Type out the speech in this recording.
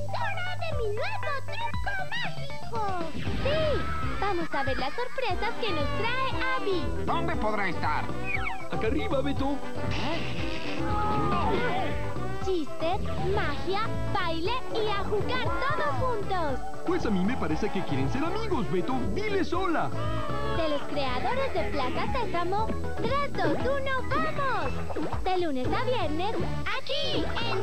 hora de mi nuevo truco mágico! ¡Sí! Vamos a ver las sorpresas que nos trae Abby. ¿Dónde podrá estar? Acá arriba, Beto. Chistes, magia, baile y a jugar todos juntos. Pues a mí me parece que quieren ser amigos, Beto. Dile sola. De los creadores de Plaza Sésamo, 3, 2, 1, ¡vamos! De lunes a viernes, Aquí, en